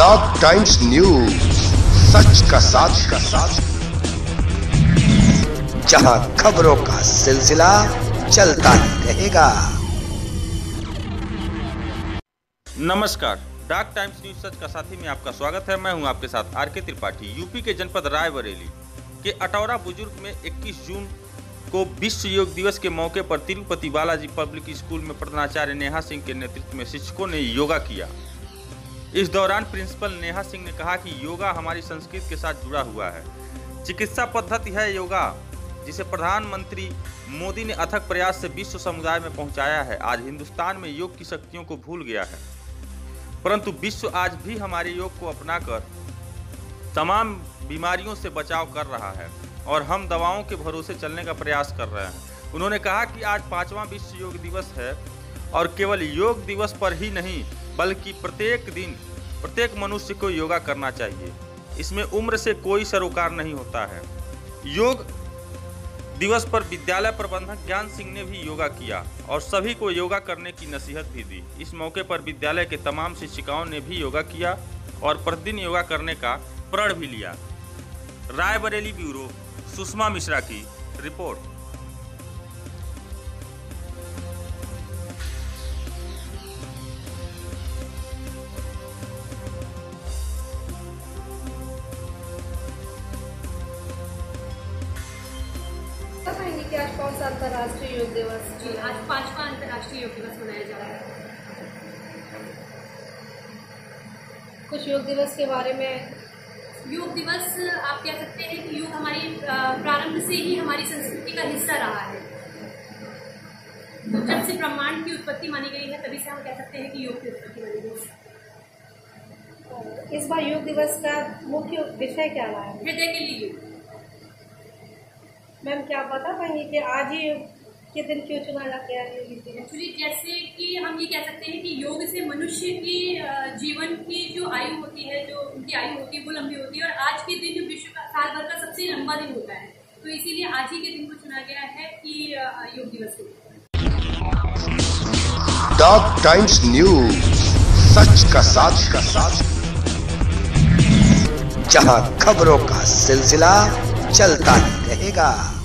Dog times news सच का साथ का साथ। जहाँ खबरों का सिलसिला चलता ही रहेगा। नमस्कार डाक टाइम्स न्यूज़ सच का साथी में आपका स्वागत है। मैं हूँ आपके साथ आर के त्रिपाठी, यूपी के जनपद रायबरेली, के अटौरा बुज़ुर्ग में 21 जून को विश्व योग दिवस के मौके पर तिरुपति बालाजी पब्लिक स्कूल में प्रधानाचार्य नेहा सिंह के नेतृत्व में शिक्षकों ने योगा किया। इस दौरान प्रिंसिपल नेहा सिंह ने कहा कि योगा हमारी संस्कृति के साथ जुड़ा हुआ है। चिकित्सा पद्धति है योगा, जिसे प्रधानमंत्री मोदी ने अथक प्रयास से विश्व समुदाय में पहुँचाया है। आज हिंदुस्तान में योग की शक्तियों को भूल गया है। परंतु विश्व आज भी हमारे योग को अपनाकर तमाम बीमारियों से बचाव कर रहा है और हम दवाओं के भरोसे चलने का प्रयास कर रहे हैं। उन्होंने कहा कि आज पाँचवा विश्व योग दिवस है और केवल योग दिवस पर ही नहीं, बल्कि प्रत्येक दिन प्रत्येक मनुष्य को योगा करना चाहिए। इसमें उम्र से कोई सरोकार नहीं होता है। योग दिवस पर विद्यालय प्रबंधक ज्ञान सिंह ने भी योगा किया और सभी को योगा करने की नसीहत भी दी। इस मौके पर विद्यालय के तमाम शिक्षिकाओं ने भी योगा किया और प्रतिदिन योगा करने का प्रण भी लिया। रायबरेली ब्यूरो, सुषमा मिश्रा की रिपोर्ट। बताएँगे कि आज कौन सा अंतर्राष्ट्रीय योग दिवस? जी आज पांचवा अंतर्राष्ट्रीय योग दिवस मनाया जा रहा है। कुछ योग दिवस के बारे में? योग दिवस आप कह सकते हैं कि योग हमारी प्रारंभ से ही हमारी संस्कृति का हिस्सा रहा है। तो जब से ब्रह्मांड की उत्पत्ति मानी गई है तभी से हम कह सकते हैं कि योग की उत्पत्ति मानी गई है। इस बार योग दिवस का मुख्य विषय क्या रहा है? हृदय के लिए मैम क्या बता पाएँगे कि आज ही के दिन क्यों चुना गया है एक्चुअली जैसे कि हम ये कह सकते हैं कि योग से मनुष्य की जीवन की जो आयु होती है जो उनकी आयु होती है वो लंबी होती है और आज के दिन जो विश्व का साल भर का सबसे लंबा दिन होता है। तो इसीलिए आज ही के दिन को चुना गया है कि योग दिवस के लिए डॉग टाइम्स न्यूज़ सच का साथ का साथ। जहाँ खबरों का सिलसिला चलता ही रहेगा।